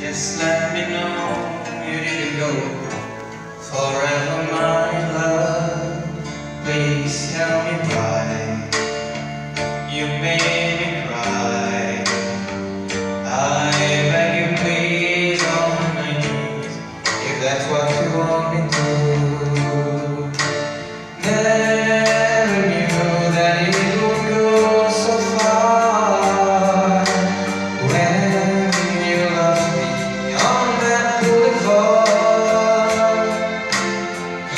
Just let me know you didn't go forever, my love. Please tell me why you made me cry. I beg you, please, on my knees, if that's what you want me to.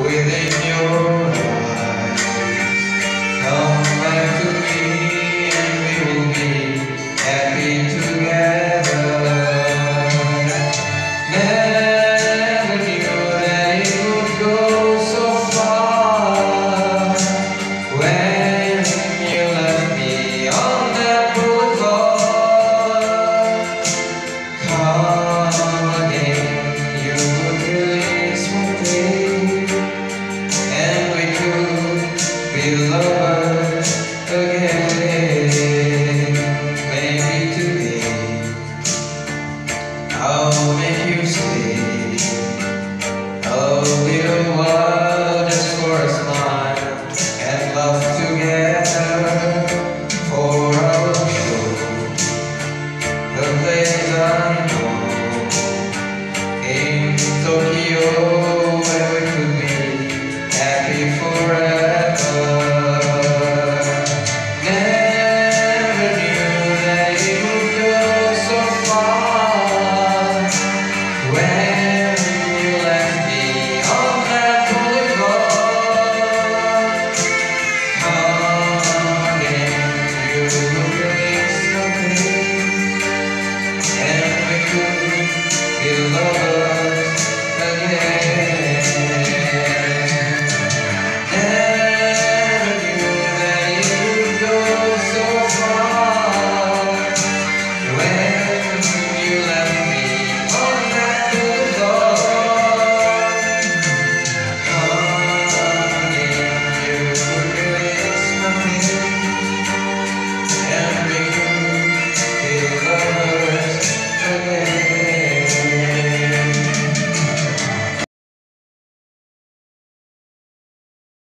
within your I'll make you stay a little one.